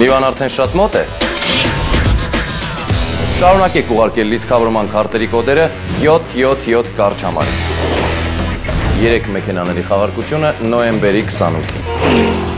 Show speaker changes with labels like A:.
A: Նիվան արդեն շատ մոտ է։ Շարունակեք ուղարկել լիցքավորման քարտերի կոդերը 777 կարճ համարին։ 3 մեքենաների խաղարկությունը նոյեմբերի 28-ին։